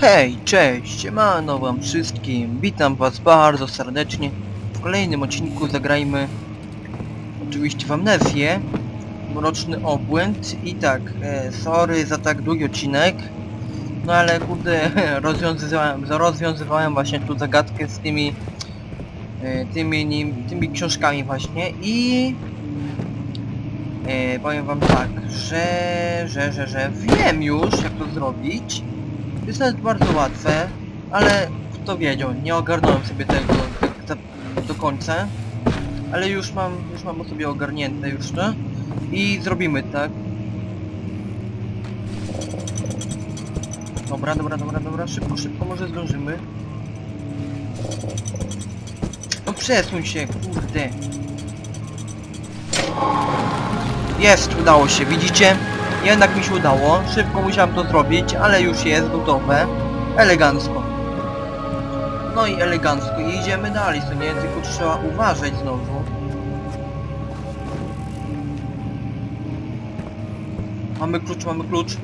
Hej, cześć, siemano wam wszystkim, witam was bardzo serdecznie. W kolejnym odcinku zagrajmy oczywiście w Amnezję, Mroczny Obłęd. I tak, e, sorry za tak długi odcinek, no ale kurde, rozwiązywałem, rozwiązywałem właśnie tu zagadkę z tymi, e, tymi, nim, tymi książkami właśnie. I e, powiem wam tak, że, że, że, że wiem już jak to zrobić. Jest nawet bardzo łatwe, ale kto wiedział, nie ogarnąłem sobie tego do końca. Ale już mam, już mam sobie ogarnięte już to. I zrobimy tak. Dobra, dobra, dobra, dobra, szybko, szybko, może zdążymy. No przesuń się, kurde. Jest, udało się, widzicie? Jednak mi się udało, szybko musiałem to zrobić, ale już jest gotowe. Elegancko. No i elegancko, i idziemy dalej, co nie? Tylko trzeba uważać znowu. Mamy klucz, mamy klucz.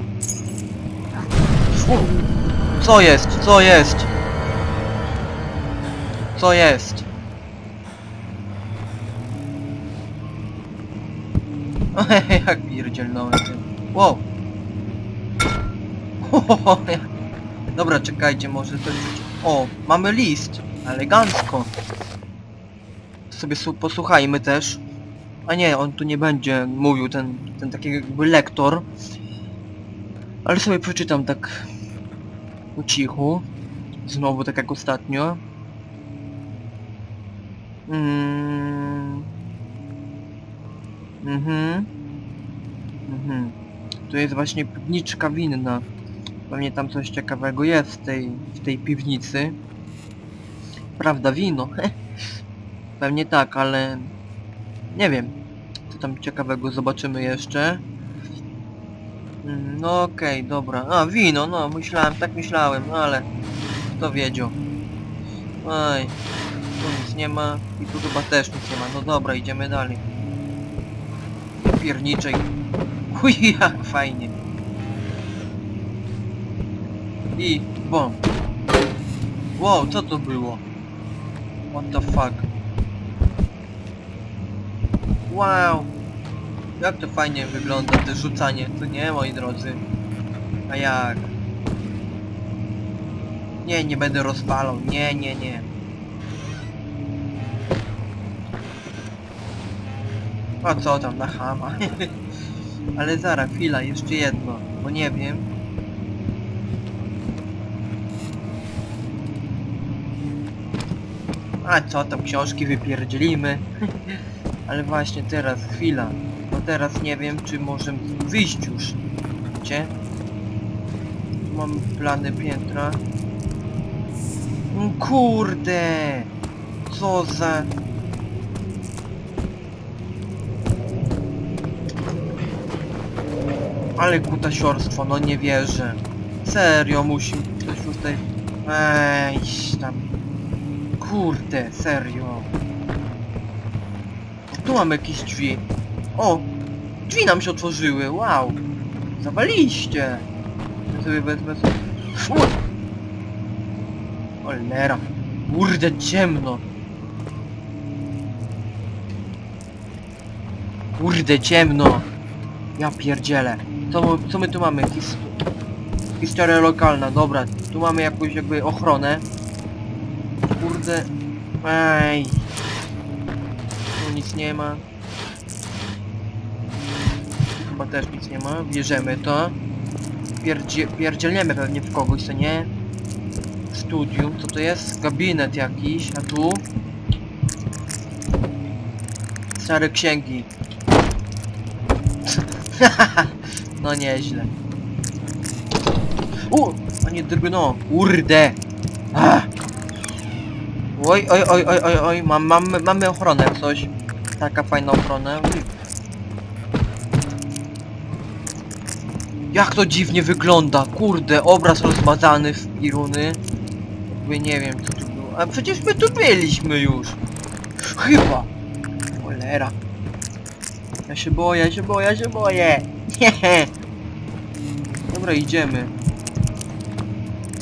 Co jest? Co jest? Co jest? Jak pierdzielnąłem tym. Wow! Dobra, czekajcie, może coś... O, mamy list! Elegancko! Sobie posłuchajmy też. A nie, on tu nie będzie mówił, ten, ten taki jakby lektor. Ale sobie przeczytam tak... Po cichu. Znowu tak jak ostatnio. Mm. Mhm. Mhm. Tu jest właśnie piwniczka winna. Pewnie tam coś ciekawego jest w tej, w tej piwnicy. Prawda, wino? Pewnie tak, ale... Nie wiem. Co tam ciekawego zobaczymy jeszcze. Mm, No okej, dobra. A, wino, no myślałem, tak myślałem, no ale... Kto wiedział. Oj, tu nic nie ma i tu chyba też nic nie ma. No dobra, idziemy dalej. Pierniczej. Uj, jak fajnie. I bom. Wow, co to było? What the fuck? Wow! Jak to fajnie wygląda, to rzucanie, to nie, moi drodzy? A jak? Nie, nie będę rozpalał, nie, nie, nie. A co tam, na chama? Ale zaraz, chwila, jeszcze jedno, bo nie wiem. A co tam, książki wypierdzielimy. Ale właśnie teraz, chwila. Bo teraz nie wiem, czy możemy wyjść już. Gdzie? Mam plany piętra. Kurde! Co za... Ale kutasiorstwo, no nie wierzę. Serio, musi ktoś tutaj... Ej, tam... Kurde, serio. Tu mamy jakieś drzwi. O! Drzwi nam się otworzyły, wow! Zawaliście! Ja sobie wezmę sobie... Fu! Cholera! Kurde, ciemno! Kurde, ciemno! Ja pierdzielę. Co, co my tu mamy? His... Historia lokalna, dobra. Tu mamy jakąś jakby ochronę. Kurde. Ej. Tu nic nie ma. Chyba też nic nie ma. Bierzemy to. Pierdzie pierdzielniemy pewnie w kogoś, co nie? Studium, co to jest? Gabinet jakiś, a tu? Stare księgi. no nieźle. U! A nie drgno! Kurde! Ah! Oj, oj, oj, oj, oj, oj, mam, mamy, mamy ochronę coś. Taka fajna ochrona. Jak to dziwnie wygląda, kurde, obraz rozmazany w piruny. Jakby nie wiem co tu było. A przecież my tu byliśmy już. Chyba. Cholera. Ja się boję, ja się boję, ja się boję. Hehe. Dobra, idziemy.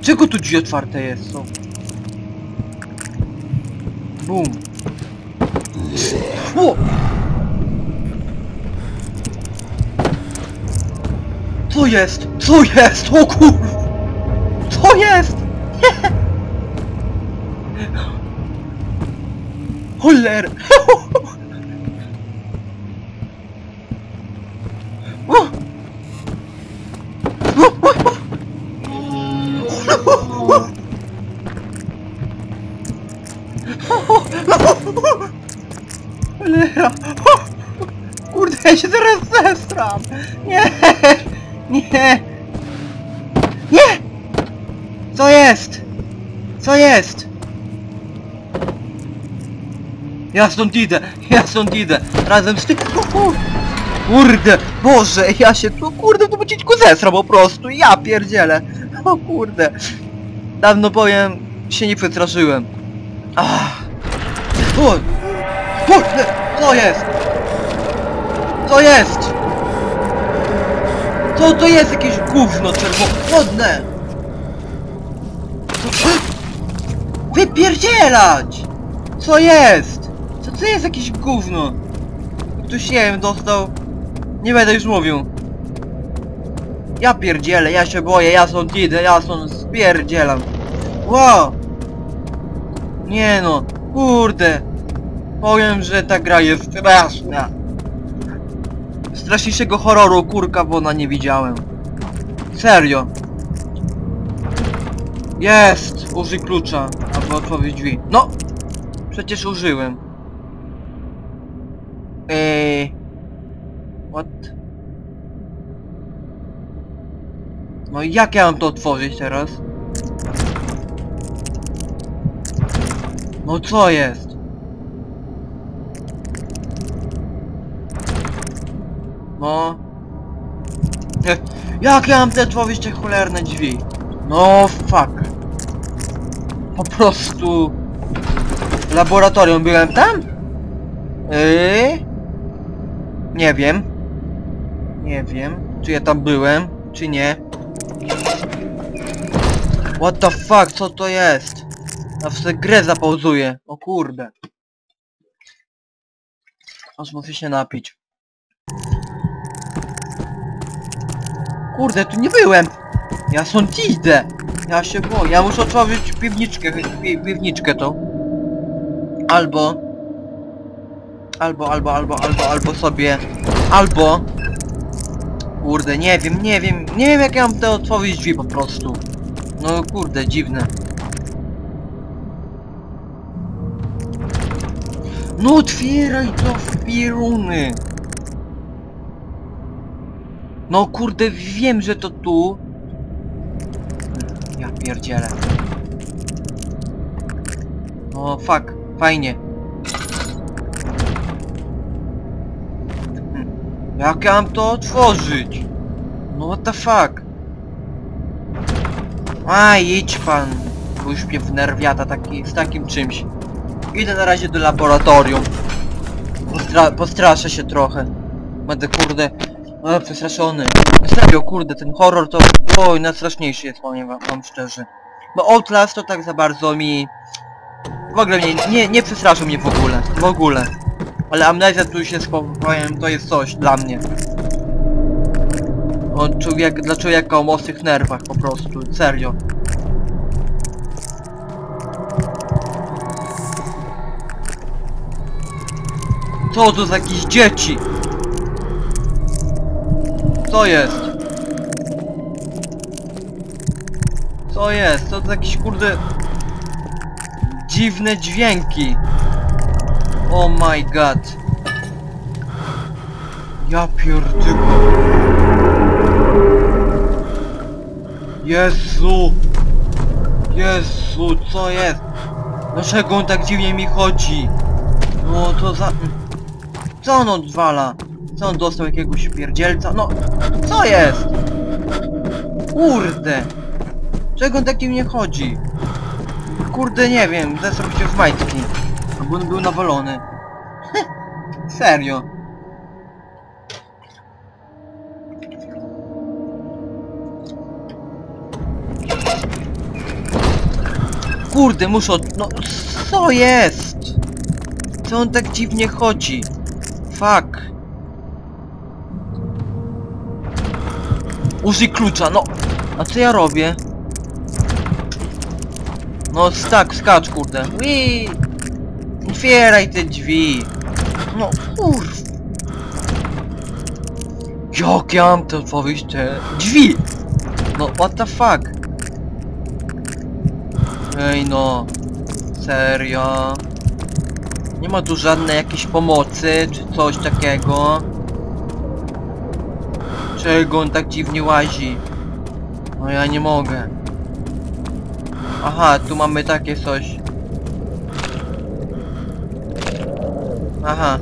Czego tu drzwi otwarte jest, są? Bum. O! Co jest? Co jest? O kur... Co jest? Nie! Choler! Nie! Nie! Nie! Co jest? Co jest? Ja stąd idę! Ja stąd idę! Razem z tym... Kurde! Boże! Ja się tu... Kurde, tu cięćku zesram po prostu! Ja pierdzielę! O kurde! Dawno powiem, się nie przestraszyłem. Ach. O! Kurde! Co jest? Co jest? Co to jest jakieś gówno czerwone? Wypierdzielać! Co jest? Co to jest jakieś gówno? Ktoś nie wiem dostał. Nie będę już mówił. Ja pierdzielę, ja się boję, ja stąd idę, ja stąd spierdzielam. Wow! Nie no, kurde. Powiem, że ta gra jest straszna. Straszniejszego horroru kurka wona nie widziałem. Serio. Jest! Użyj klucza, aby otworzyć drzwi. No! Przecież użyłem. Eee... What? No i jak ja mam to otworzyć teraz? No co jest? No. Jak ja mam te te cholerne drzwi? No fuck. Po prostu... Laboratorium, byłem tam? Yy? Nie wiem. Nie wiem, czy ja tam byłem, czy nie. What the fuck, co to jest? Ja w grę zapauzuję. O kurde. Aż muszę się napić. Kurde, tu nie byłem! Ja stąd idę! Ja się boję, ja muszę otworzyć piwniczkę, pi piwniczkę tą. Albo... Albo, albo, albo, albo, albo sobie... Albo... Kurde, nie wiem, nie wiem, nie wiem jak ja mam te otworzyć drzwi po prostu. No kurde, dziwne. No otwieraj to w pieruny! No kurde, wiem, że to tu. Ja pierdzielę. O, fuck. Fajnie. Jak ja mam to otworzyć? No what the fuck? A, idź pan. Już mnie wnerwiata taki, z takim czymś. Idę na razie do laboratorium. Postra postraszę się trochę. Będę kurde o, przestraszony. Serio, kurde, ten horror to... Oj, najstraszniejszy jest, powiem wam, wam szczerze. Bo Outlast to tak za bardzo mi... W ogóle mnie, nie, nie przestraszył mnie w ogóle, w ogóle. Ale Amnezja tu się powiem, to jest coś dla mnie. On człowiek, dla człowieka o mocnych nerwach po prostu, serio. Co to za jakieś dzieci? Co jest? Co jest? Co to jakieś kurde... Dziwne dźwięki. Oh my god. Ja pierdolę. Jezu! Jezu, co jest? Dlaczego on tak dziwnie mi chodzi? No to za... Co on odwala? Co on dostał jakiegoś pierdzielca? No, co jest? Kurde! Czego on takim nie chodzi? Kurde, nie wiem, zesrał się w majtki. Albo on był nawalony. Serio. kurde, muszę... od- No, co jest? Co on tak dziwnie chodzi? Fuck. Użyj klucza, no. A co ja robię? No, tak, skacz, kurde. Wii! Otwieraj te drzwi. No, kurw. Jak ja mam to otworzyć te drzwi? No, what the fuck? Ej no. Serio? Nie ma tu żadnej jakiejś pomocy, czy coś takiego? Czego on tak dziwnie łazi? No ja nie mogę. Aha, tu mamy takie coś. Aha.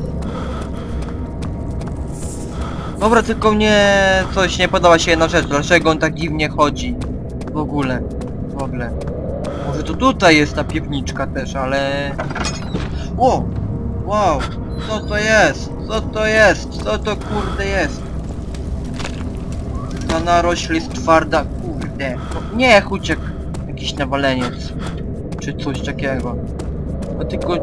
Dobra, tylko mnie coś nie podoba się jedna rzecz. Dlaczego on tak dziwnie chodzi? W ogóle. W ogóle. Może to tutaj jest ta piwniczka też, ale... Wow! Wow! Co to jest? Co to jest? Co to kurde jest? Ta narośl jest twarda. Kurde. Niech uciekł jakiś nawaleniec. Czy coś takiego. No tylko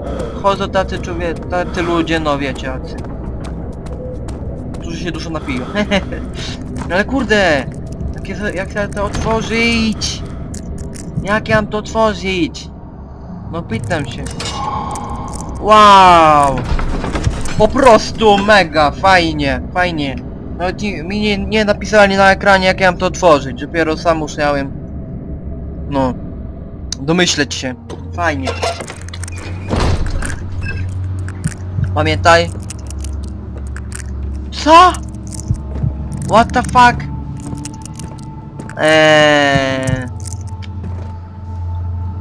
chodzą tacy człowie... tacy ludzie, no wiecie jacy. Którzy się dużo napiją. Ale kurde! Jak, ja, jak ja to otworzyć? Jak ja mam to otworzyć? No pytam się. Wow! Po prostu mega, fajnie, fajnie. Nawet nie, mi nie, nie napisali na ekranie jak ja mam to otworzyć. Dopiero sam musiałem... No... Domyśleć się. Fajnie. Pamiętaj. Co? What the fuck? Eee...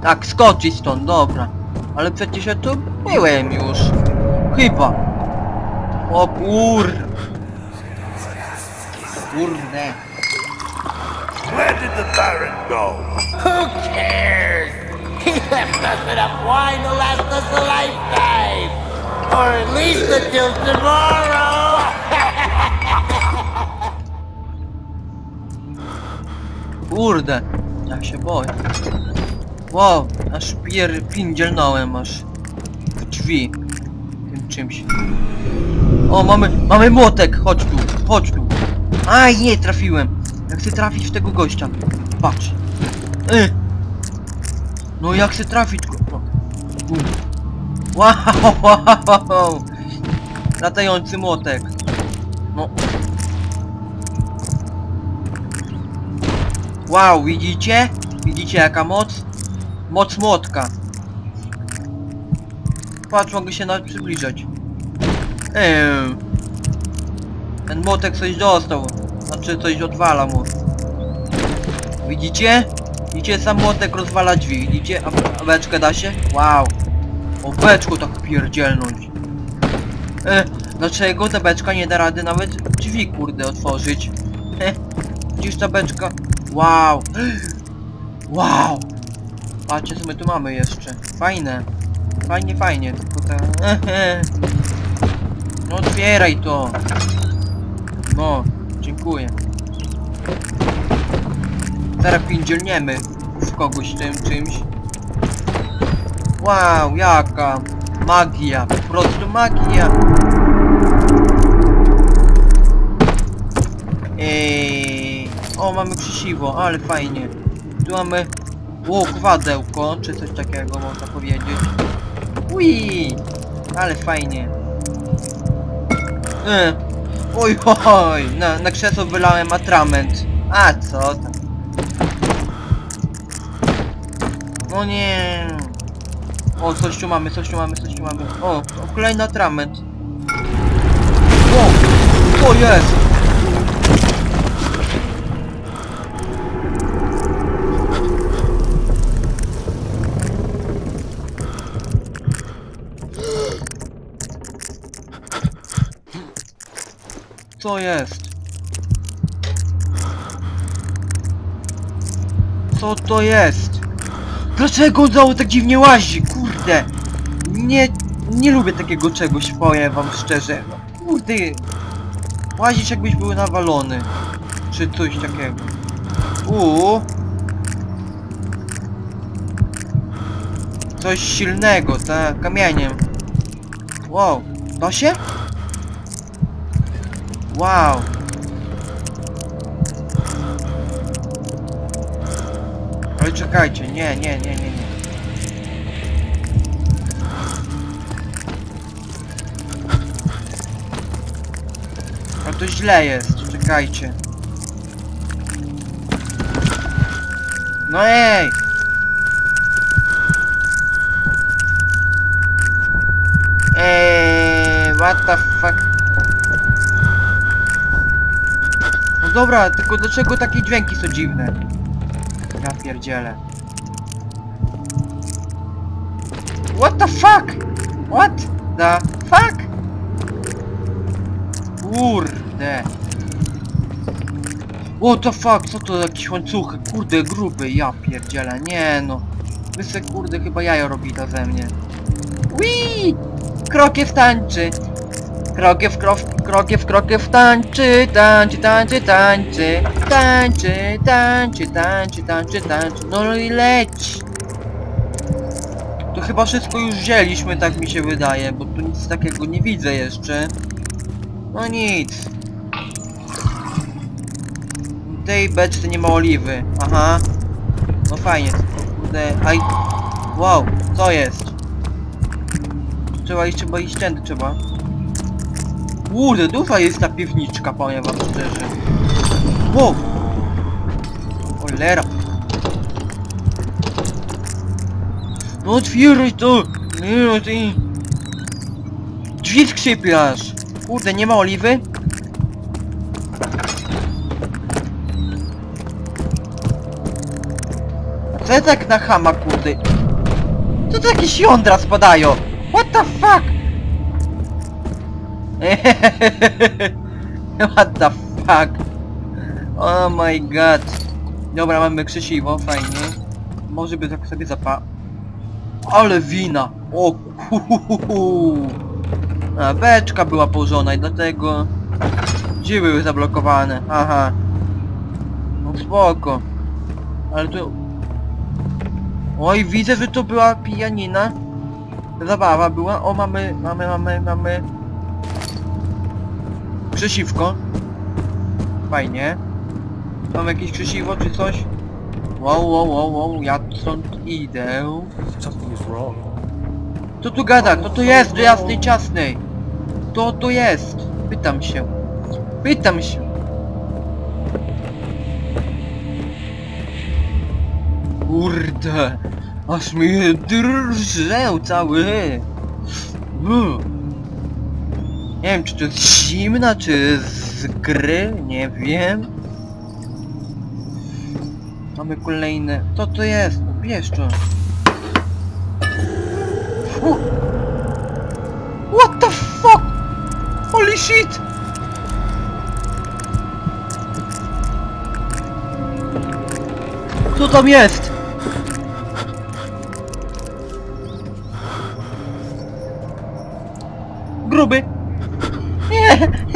Tak, skoczyć stąd, dobra. Ale przecież ja tu byłem już. Chyba. O kur... Kurde. Where did the Baron go? Who cares? He left us enough wine to last us a lifetime. Or at least until tomorrow. Kurde. Ja się boję. Wow, aż pier... pindzielnąłem aż. W drzwi. Tym czymś. O, mamy... mamy młotek! Chodź tu, chodź tu. Aj, nie trafiłem. Jak chcę trafić w tego gościa. Patrz. Y. No jak chcę trafić go... Wow, wow, wow. Latający młotek. No. Wow, widzicie? Widzicie jaka moc? Moc młotka. Patrz, mogę się nawet przybliżać. Eee. Ten młotek coś dostał. Znaczy coś odwala mu. Widzicie? Widzicie, sam młotek rozwala drzwi. Widzicie? A, beczkę da się? Wow. O beczku tak pierdzielnąć. E, dlaczego ta beczka nie da rady nawet drzwi kurde otworzyć? Heh. Widzisz ta beczka? Wow. Wow. Patrzcie co my tu mamy jeszcze. Fajne. Fajnie, fajnie. Tylko ta... No otwieraj to. No, dziękuję. Zaraz pindzielniemy w kogoś tym czymś. Wow, jaka magia, po prostu magia. Eee, o, mamy krzesiwo, ale fajnie. Tu mamy łokwadełko, czy coś takiego można powiedzieć. Ui, ale fajnie. E, oj, oj, na, na krzesło wylałem atrament. A co tam? No nie. O, coś tu mamy, coś tu mamy, coś tu mamy. O, o kolejny atrament. O, co jest? Co jest? Co to jest? Dlaczego on znowu tak dziwnie łazi? Kurde! Nie, nie lubię takiego czegoś, powiem wam szczerze. No, kurde! Łazisz jakbyś był nawalony. Czy coś takiego. Uuu. Coś silnego, tak, kamieniem. Wow, da się? Wow. Ale czekajcie, nie, nie, nie, nie, nie. A to źle jest, czekajcie. No ej! Eee, what the dobra, tylko dlaczego takie dźwięki są dziwne? Ja pierdzielę. What the fuck? What the fuck? Kurde. What the fuck? Co to jakieś łańcuchy? Kurde, gruby, ja pierdzielę. Nie no. Wy se kurde chyba jajo robita ze mnie. Wii! Krokiew tańczy. Krokiew, krow, krokiew, krokiew tańczy, tańczy, tańczy, tańczy. Tańczy, tańczy, tańczy, tańczy, tańczy. No i leć. To chyba wszystko już wzięliśmy, tak mi się wydaje, bo tu nic takiego nie widzę jeszcze. No nic. Tej beczce nie ma oliwy. Aha. No fajnie. Kurde, aj. Wow, co jest? Trzeba iść, trzeba iść tędy, trzeba. Kurde, duża jest ta piwniczka, powiem wam szczerze. Wow! Cholera! No otwieraj to! Nie no ty... Drzwi skrzypiasz! Kurde, nie ma oliwy? Co tak na chama, kurde? Co to jakieś jądra spadają? What the fuck? What the fuck? Oh my god. Dobra, mamy krzesiwo, fajnie. Może by tak sobie zapa... Ale wina! O. A beczka była położona i dlatego... Drzwi były zablokowane, aha. No spoko. Ale tu... Oj, widzę, że to była pijanina. Zabawa była. O, mamy, mamy, mamy, mamy... Krzesiwko. Fajnie. Mam jakieś krzesiwo czy coś? Wow, wow, wow, wow, ja stąd idę. Co tu gada? Kto to jest do jasnej ciasnej? Kto to jest? Pytam się. Pytam się. Kurde. Aż mnie drżał cały. Mm. Nie wiem, czy to jest zimna, czy z gry, nie wiem. Mamy kolejne... Co to jest? Bierz to. What the fuck? Holy shit! Co tam jest?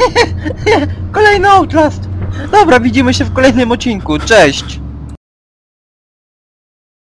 Kolejny Outlast! Dobra, widzimy się w kolejnym odcinku. Cześć!